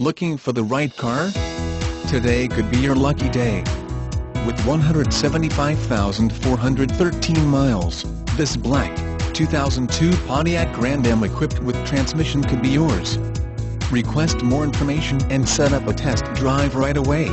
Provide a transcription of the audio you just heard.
Looking for the right car? Today could be your lucky day. With 175,413 miles, this black, 2002 Pontiac Grand Am equipped with transmission could be yours. Request more information and set up a test drive right away.